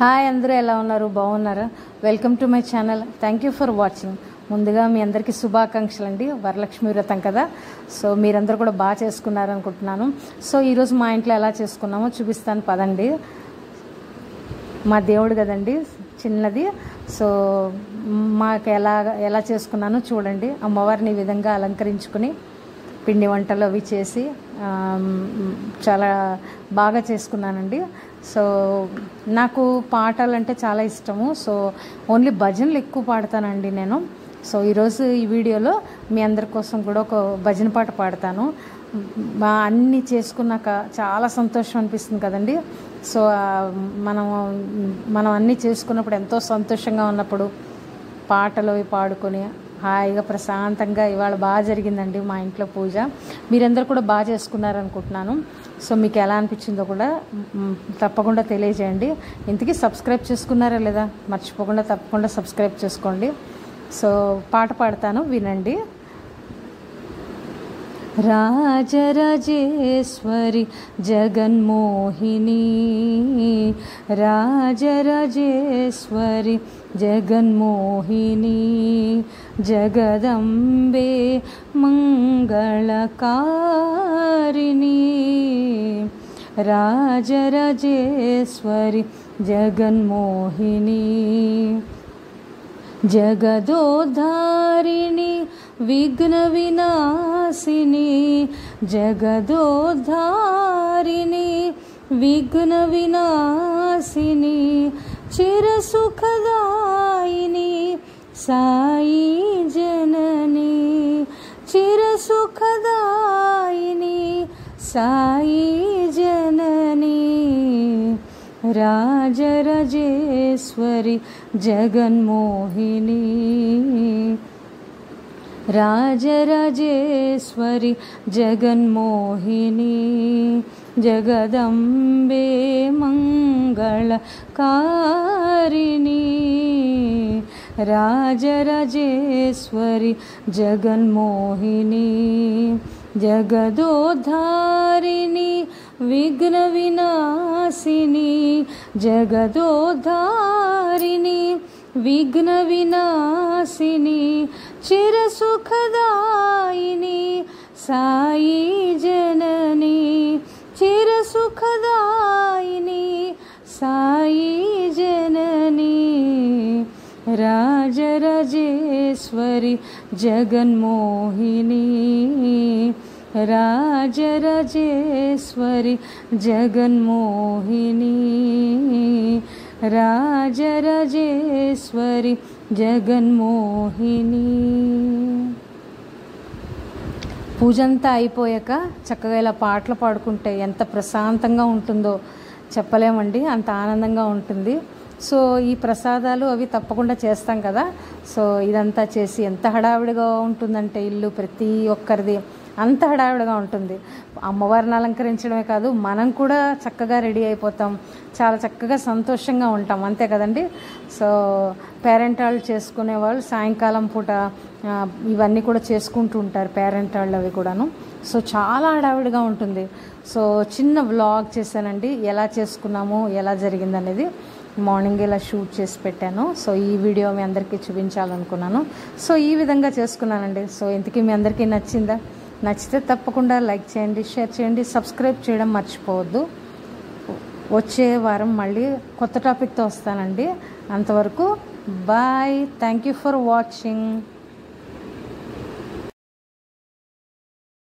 Hi అందరూ ఎలా ఉన్నారు? బాగున్నారా? Welcome to my channel thank you for watching ముందుగా మీ అందరికీ శుభాకాంక్షలు అండి. వరలక్ష్మి వ్రతం కదా? సో మీరందరూ కూడా బాగా చేసుకున్నారు అనుకుంటున్నాను సో ఈరోజు మా ఇంట్లో ఎలా చేసుకున్నామో చూపిస్తాను. పదండి. మా దేవుడు కదండి చిన్నది. సో మాకు ఎలా ఎలా చేసుకున్నానో చూడండి. అమ్మవారిని ఈ విధంగా అలంకరించుకుని పిండి వంటలు అవి చేసి చాలా బాగా చేసుకున్నానండి. సో నాకు పాటలు అంటే చాలా ఇష్టము. సో ఓన్లీ భజనలు ఎక్కువ పాడతానండి నేను. సో ఈరోజు ఈ వీడియోలో మీ అందరి కోసం కూడా ఒక భజన పాట పాడతాను. అన్నీ చేసుకున్నాక చాలా సంతోషం అనిపిస్తుంది కదండి. సో మనం మనం అన్నీ చేసుకున్నప్పుడు ఎంతో సంతోషంగా ఉన్నప్పుడు పాటలు పాడుకొని హాయిగా ప్రశాంతంగా ఇవాళ బాగా జరిగిందండి మా ఇంట్లో పూజ. మీరందరూ కూడా బాగా చేసుకున్నారనుకుంటున్నాను. సో మీకు ఎలా అనిపించిందో కూడా తప్పకుండా తెలియజేయండి. ఇంతకీ సబ్స్క్రైబ్ చేసుకున్నారా లేదా? మర్చిపోకుండా తప్పకుండా సబ్స్క్రైబ్ చేసుకోండి. సో పాట పాడతాను వినండి. राजराजेश्वरि जगन्मोहिनी राजराजेश्वरि जगन्मोहिनी जगदम्बे मङ्गलकारिणी राजराजेश्वरि जगन्मोहिनी जगदोद्धारिणी विघ्नविनाशिनि जगदोद्धारिणि विघ्नविनाशिनि चिरसुखदायिनि साई जननी चिरसुखदायिनि साई जननी राजरजेश्वरि जगन्मोहिनी। राजराजेश्वरि जगन्मोहिनी जगदम्बे मङ्गलकारिणी राजराजेश्वरि जगन्मोहिनी जगदोद्धारिणी विघ्नविनाशिनी जगदोद्धारिणी विघ्नविनाशिनी चिरसुखदायिनी साई जननी। राजेश्वरि जगन मोहिनी राजेश्वरि जग मोहिनी राजराजेश्वरि जगन् मोहिनी పూజ అంతా పూజంతా అయిపోయాక చక్కగా ఇలా పాటలు పాడుకుంటే ఎంత ప్రశాంతంగా ఉంటుందో చెప్పలేమండి అంత ఆనందంగా ఉంటుంది. సో ఈ ప్రసాదాలు అవి తప్పకుండా చేస్తాం కదా. సో ఇదంతా చేసి ఎంత హడావిడిగా ఉంటుందంటే ఇల్లు ప్రతి ఒక్కరిది అంత హడావిడిగా ఉంటుంది. అమ్మవారిని అలంకరించడమే కాదు మనం కూడా చక్కగా రెడీ అయిపోతాం. చాలా చక్కగా సంతోషంగా ఉంటాం. అంతే కదండి? సో పేరెంట్ వాళ్ళు చేసుకునే వాళ్ళు సాయంకాలం పూట ఇవన్నీ కూడా చేసుకుంటూ ఉంటారు పేరెంట్ వాళ్ళు అవి కూడాను. సో చాలా హడావిడిగా ఉంటుంది. సో చిన్న వ్లాగ్ చేశానండి. ఎలా చేసుకున్నాము ఎలా జరిగిందనేది మార్నింగ్ ఇలా షూట్ చేసి పెట్టాను. సో ఈ వీడియో మీ అందరికీ చూపించాలనుకున్నాను. సో ఈ విధంగా చేసుకున్నానండి. సో ఇంతకీ మీ అందరికీ నచ్చిందా? నచ్చితే తప్పకుండా లైక్ చేయండి షేర్ చేయండి సబ్స్క్రైబ్ చేయడం మర్చిపోవద్దు. వచ్చే వారం మళ్ళీ కొత్త టాపిక్తో వస్తానండి. అంతవరకు bye. Thank you for watching